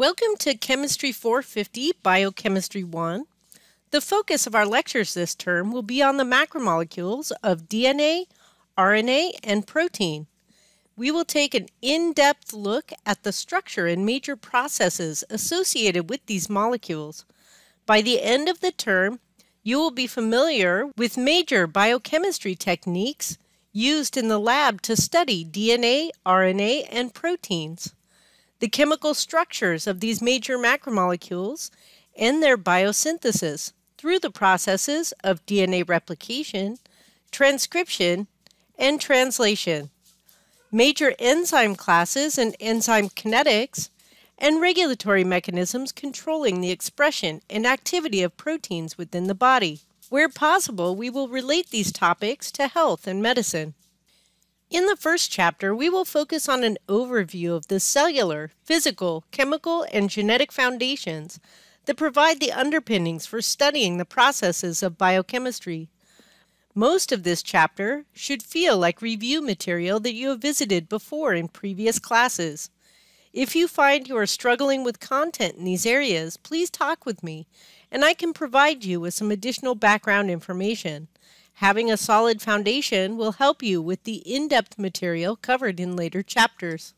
Welcome to Chemistry 450 Biochemistry 1. The focus of our lectures this term will be on the macromolecules of DNA, RNA, and protein. We will take an in-depth look at the structure and major processes associated with these molecules. By the end of the term, you will be familiar with major biochemistry techniques used in the lab to study DNA, RNA, and proteins the chemical structures of these major macromolecules and their biosynthesis through the processes of DNA replication, transcription, and translation, major enzyme classes and enzyme kinetics, and regulatory mechanisms controlling the expression and activity of proteins within the body. Where possible, we will relate these topics to health and medicine. In the first chapter, we will focus on an overview of the cellular, physical, chemical, and genetic foundations that provide the underpinnings for studying the processes of biochemistry. Most of this chapter should feel like review material that you have visited before in previous classes. If you find you are struggling with content in these areas, please talk with me, and I can provide you with some additional background information. Having a solid foundation will help you with the in-depth material covered in later chapters.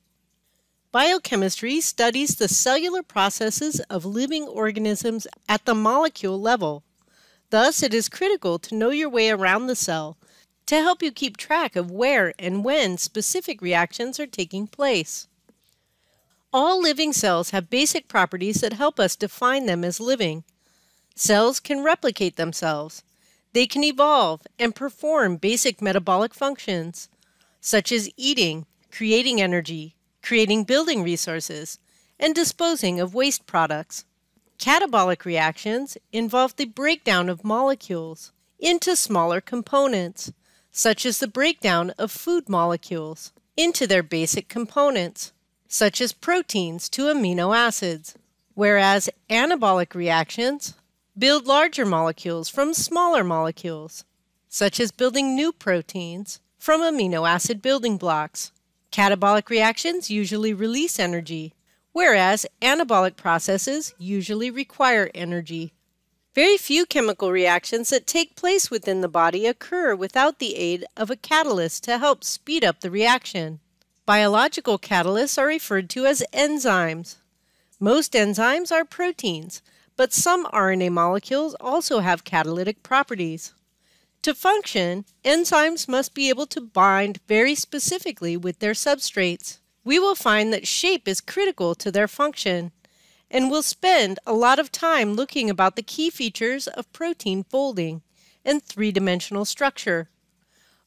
Biochemistry studies the cellular processes of living organisms at the molecule level. Thus, it is critical to know your way around the cell to help you keep track of where and when specific reactions are taking place. All living cells have basic properties that help us define them as living. Cells can replicate themselves. They can evolve and perform basic metabolic functions, such as eating, creating energy, creating building resources, and disposing of waste products. Catabolic reactions involve the breakdown of molecules into smaller components, such as the breakdown of food molecules into their basic components, such as proteins to amino acids, whereas anabolic reactions Build larger molecules from smaller molecules, such as building new proteins from amino acid building blocks. Catabolic reactions usually release energy, whereas anabolic processes usually require energy. Very few chemical reactions that take place within the body occur without the aid of a catalyst to help speed up the reaction. Biological catalysts are referred to as enzymes. Most enzymes are proteins, but some RNA molecules also have catalytic properties. To function, enzymes must be able to bind very specifically with their substrates. We will find that shape is critical to their function, and we'll spend a lot of time looking about the key features of protein folding and three-dimensional structure.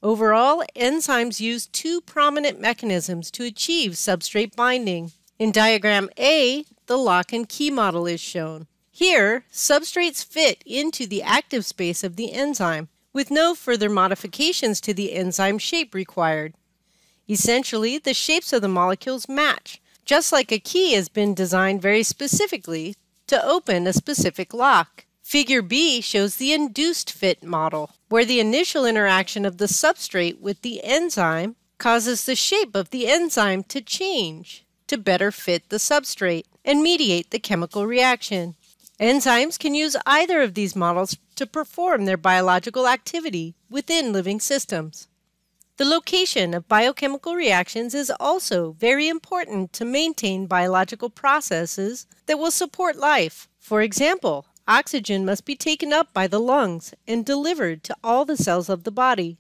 Overall, enzymes use two prominent mechanisms to achieve substrate binding. In diagram A, the lock and key model is shown. Here, substrates fit into the active space of the enzyme with no further modifications to the enzyme shape required. Essentially, the shapes of the molecules match, just like a key has been designed very specifically to open a specific lock. Figure B shows the induced fit model, where the initial interaction of the substrate with the enzyme causes the shape of the enzyme to change to better fit the substrate and mediate the chemical reaction. Enzymes can use either of these models to perform their biological activity within living systems. The location of biochemical reactions is also very important to maintain biological processes that will support life. For example, oxygen must be taken up by the lungs and delivered to all the cells of the body.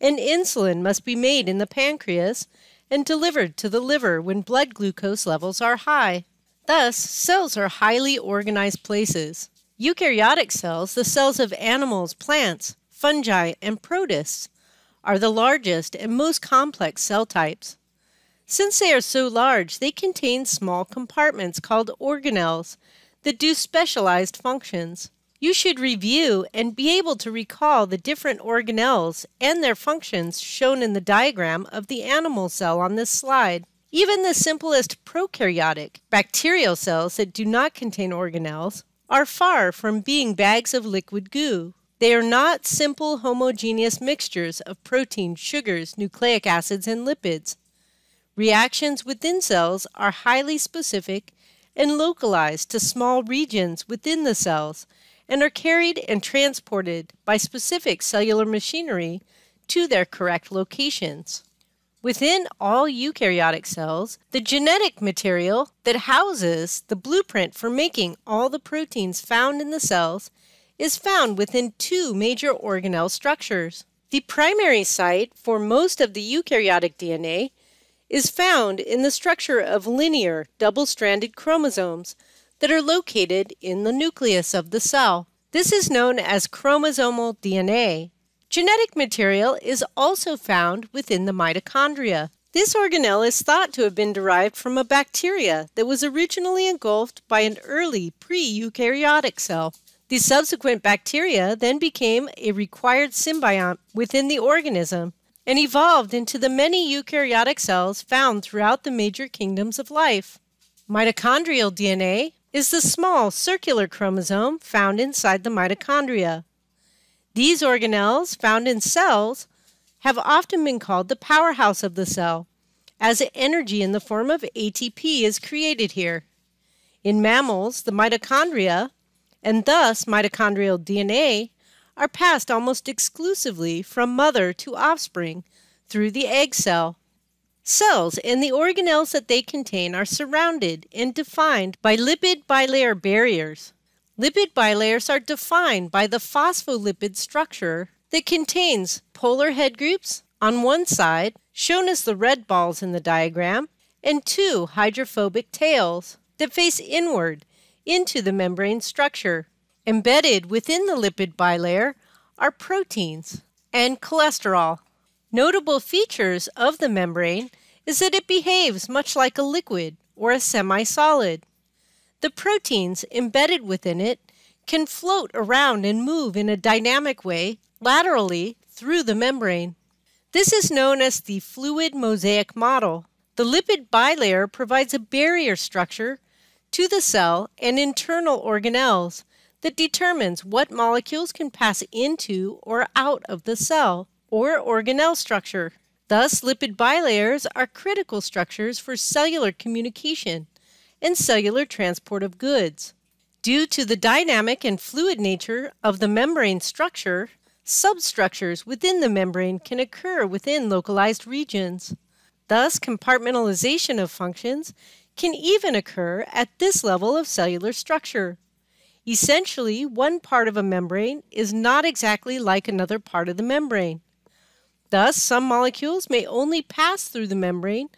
And insulin must be made in the pancreas and delivered to the liver when blood glucose levels are high. Thus, cells are highly organized places. Eukaryotic cells, the cells of animals, plants, fungi, and protists, are the largest and most complex cell types. Since they are so large, they contain small compartments called organelles that do specialized functions. You should review and be able to recall the different organelles and their functions shown in the diagram of the animal cell on this slide. Even the simplest prokaryotic, bacterial cells that do not contain organelles, are far from being bags of liquid goo. They are not simple homogeneous mixtures of proteins, sugars, nucleic acids, and lipids. Reactions within cells are highly specific and localized to small regions within the cells and are carried and transported by specific cellular machinery to their correct locations. Within all eukaryotic cells, the genetic material that houses the blueprint for making all the proteins found in the cells is found within two major organelle structures. The primary site for most of the eukaryotic DNA is found in the structure of linear double stranded chromosomes that are located in the nucleus of the cell. This is known as chromosomal DNA. Genetic material is also found within the mitochondria. This organelle is thought to have been derived from a bacteria that was originally engulfed by an early pre eukaryotic cell. The subsequent bacteria then became a required symbiont within the organism and evolved into the many eukaryotic cells found throughout the major kingdoms of life. Mitochondrial DNA is the small circular chromosome found inside the mitochondria. These organelles found in cells have often been called the powerhouse of the cell, as energy in the form of ATP is created here. In mammals, the mitochondria and thus mitochondrial DNA, are passed almost exclusively from mother to offspring through the egg cell. Cells and the organelles that they contain are surrounded and defined by lipid bilayer barriers. Lipid bilayers are defined by the phospholipid structure that contains polar head groups on one side, shown as the red balls in the diagram, and two hydrophobic tails that face inward into the membrane structure. Embedded within the lipid bilayer are proteins and cholesterol. Notable features of the membrane is that it behaves much like a liquid or a semi-solid. The proteins embedded within it can float around and move in a dynamic way laterally through the membrane. This is known as the fluid mosaic model. The lipid bilayer provides a barrier structure to the cell and internal organelles that determines what molecules can pass into or out of the cell or organelle structure. Thus, lipid bilayers are critical structures for cellular communication and cellular transport of goods. Due to the dynamic and fluid nature of the membrane structure, substructures within the membrane can occur within localized regions. Thus, compartmentalization of functions can even occur at this level of cellular structure. Essentially, one part of a membrane is not exactly like another part of the membrane. Thus, some molecules may only pass through the membrane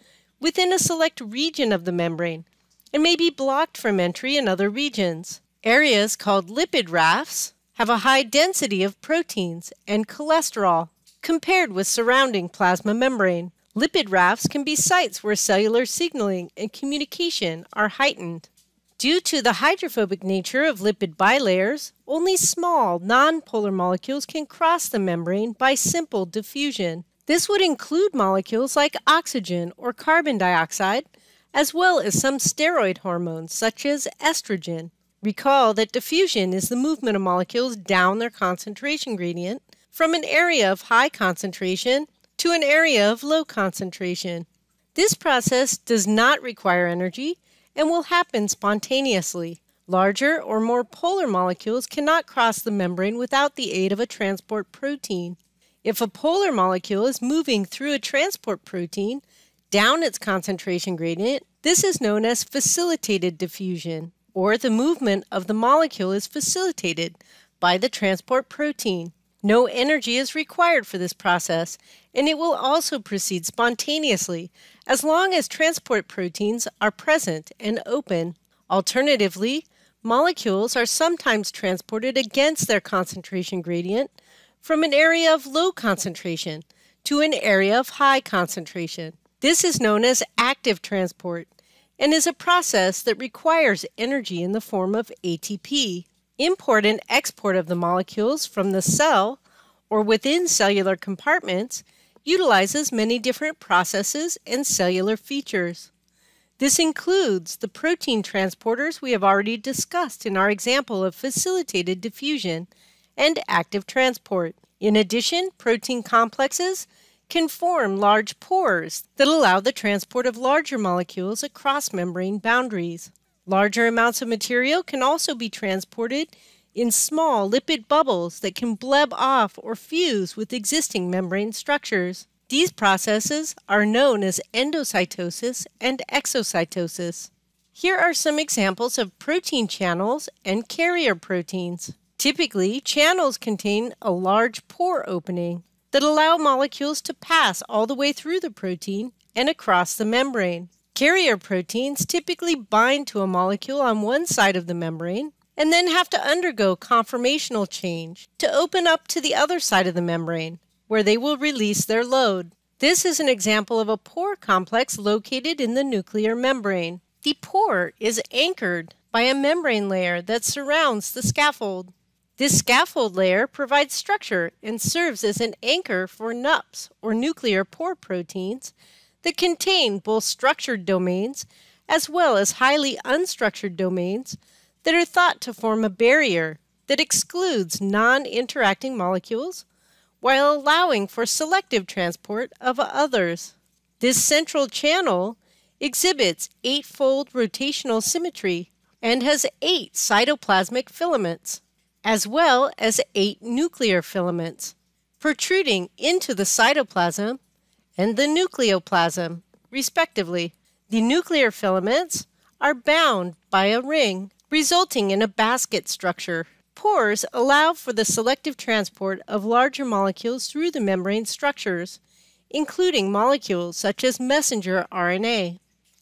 within a select region of the membrane and may be blocked from entry in other regions. Areas called lipid rafts have a high density of proteins and cholesterol compared with surrounding plasma membrane. Lipid rafts can be sites where cellular signaling and communication are heightened. Due to the hydrophobic nature of lipid bilayers, only small, nonpolar molecules can cross the membrane by simple diffusion. This would include molecules like oxygen or carbon dioxide, as well as some steroid hormones such as estrogen. Recall that diffusion is the movement of molecules down their concentration gradient from an area of high concentration to an area of low concentration. This process does not require energy and will happen spontaneously. Larger or more polar molecules cannot cross the membrane without the aid of a transport protein. If a polar molecule is moving through a transport protein down its concentration gradient, this is known as facilitated diffusion, or the movement of the molecule is facilitated by the transport protein. No energy is required for this process, and it will also proceed spontaneously as long as transport proteins are present and open. Alternatively, molecules are sometimes transported against their concentration gradient from an area of low concentration to an area of high concentration. This is known as active transport and is a process that requires energy in the form of ATP. Import and export of the molecules from the cell or within cellular compartments utilizes many different processes and cellular features. This includes the protein transporters we have already discussed in our example of facilitated diffusion and active transport. In addition, protein complexes can form large pores that allow the transport of larger molecules across membrane boundaries. Larger amounts of material can also be transported in small lipid bubbles that can bleb off or fuse with existing membrane structures. These processes are known as endocytosis and exocytosis. Here are some examples of protein channels and carrier proteins. Typically, channels contain a large pore opening that allow molecules to pass all the way through the protein and across the membrane. Carrier proteins typically bind to a molecule on one side of the membrane and then have to undergo conformational change to open up to the other side of the membrane, where they will release their load. This is an example of a pore complex located in the nuclear membrane. The pore is anchored by a membrane layer that surrounds the scaffold. This scaffold layer provides structure and serves as an anchor for NUPs, or nuclear pore proteins, that contain both structured domains as well as highly unstructured domains that are thought to form a barrier that excludes non interacting molecules while allowing for selective transport of others. This central channel exhibits eightfold rotational symmetry and has eight cytoplasmic filaments, as well as eight nuclear filaments, protruding into the cytoplasm and the nucleoplasm, respectively. The nuclear filaments are bound by a ring, resulting in a basket structure. Pores allow for the selective transport of larger molecules through the membrane structures, including molecules such as messenger RNA.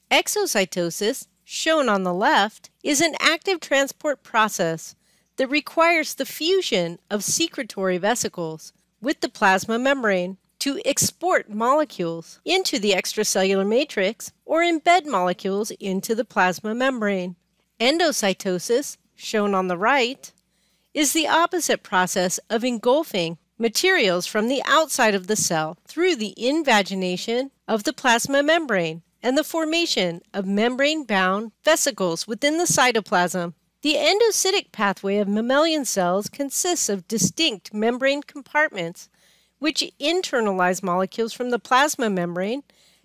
Exocytosis, shown on the left, is an active transport process that requires the fusion of secretory vesicles with the plasma membrane to export molecules into the extracellular matrix or embed molecules into the plasma membrane. Endocytosis, shown on the right, is the opposite process of engulfing materials from the outside of the cell through the invagination of the plasma membrane and the formation of membrane bound vesicles within the cytoplasm. The endocytic pathway of mammalian cells consists of distinct membrane compartments which internalize molecules from the plasma membrane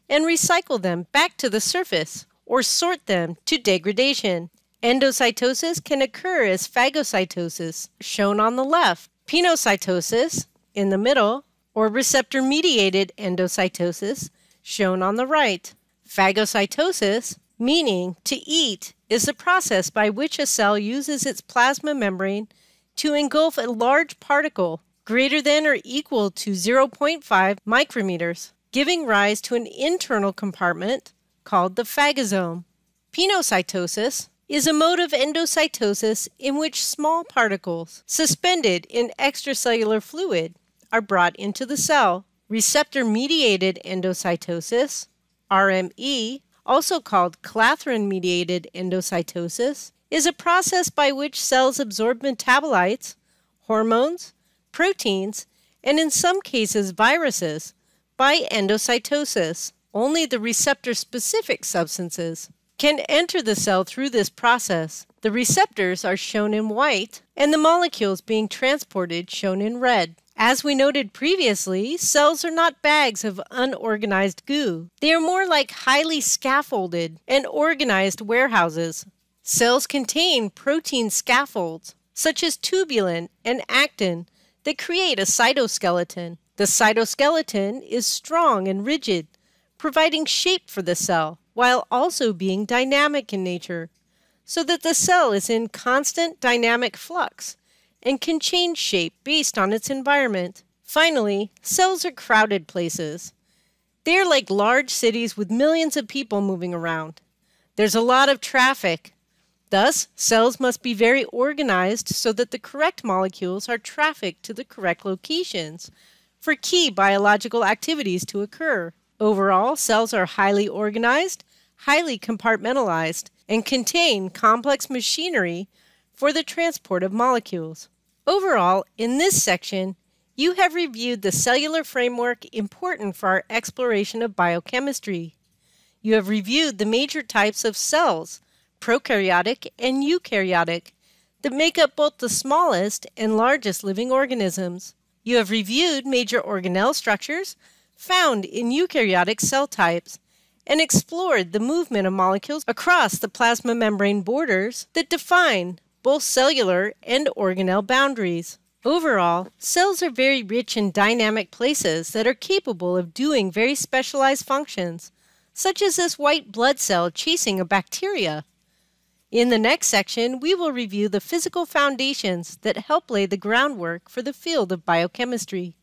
and recycle them back to the surface or sort them to degradation. Endocytosis can occur as phagocytosis, shown on the left, pinocytosis, in the middle, or receptor mediated endocytosis, shown on the right. Phagocytosis, meaning to eat, is the process by which a cell uses its plasma membrane to engulf a large particle greater than or equal to 0.5 micrometers, giving rise to an internal compartment called the phagosome. Pinocytosis is a mode of endocytosis in which small particles suspended in extracellular fluid are brought into the cell. Receptor mediated endocytosis, RME, also called clathrin mediated endocytosis, is a process by which cells absorb metabolites, hormones, proteins, and in some cases viruses, by endocytosis. Only the receptor specific substances can enter the cell through this process. The receptors are shown in white, and the molecules being transported shown in red. As we noted previously, cells are not bags of unorganized goo. They are more like highly scaffolded and organized warehouses. Cells contain protein scaffolds, such as tubulin and actin, that create a cytoskeleton. The cytoskeleton is strong and rigid, providing shape for the cell while also being dynamic in nature, so that the cell is in constant dynamic flux and can change shape based on its environment. Finally, cells are crowded places. They are like large cities with millions of people moving around. There's a lot of traffic, Thus, cells must be very organized so that the correct molecules are trafficked to the correct locations for key biological activities to occur. Overall, cells are highly organized, highly compartmentalized, and contain complex machinery for the transport of molecules. Overall, in this section, you have reviewed the cellular framework important for our exploration of biochemistry. You have reviewed the major types of cells prokaryotic, and eukaryotic, that make up both the smallest and largest living organisms. You have reviewed major organelle structures found in eukaryotic cell types and explored the movement of molecules across the plasma membrane borders that define both cellular and organelle boundaries. Overall, cells are very rich and dynamic places that are capable of doing very specialized functions, such as this white blood cell chasing a bacteria. In the next section, we will review the physical foundations that help lay the groundwork for the field of biochemistry.